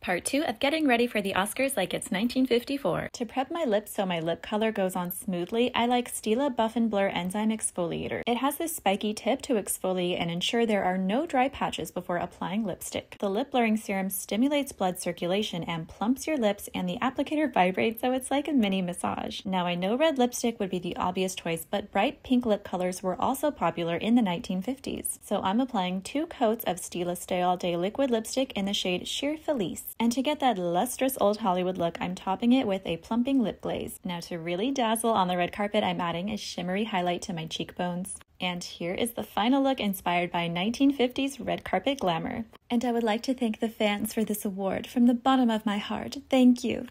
Part 2 of getting ready for the Oscars like it's 1954. To prep my lips so my lip color goes on smoothly, I like Stila Buff and Blur Enzyme Exfoliator. It has this spiky tip to exfoliate and ensure there are no dry patches before applying lipstick. The lip blurring serum stimulates blood circulation and plumps your lips and the applicator vibrates so it's like a mini massage. Now I know red lipstick would be the obvious choice, but bright pink lip colors were also popular in the 1950s. So I'm applying two coats of Stila Stay All Day liquid lipstick in the shade Sheer Felice. And to get that lustrous old Hollywood look, I'm topping it with a plumping lip glaze. Now to really dazzle on the red carpet, I'm adding a shimmery highlight to my cheekbones. And here is the final look inspired by 1950s red carpet glamour. And I would like to thank the fans for this award from the bottom of my heart. Thank you.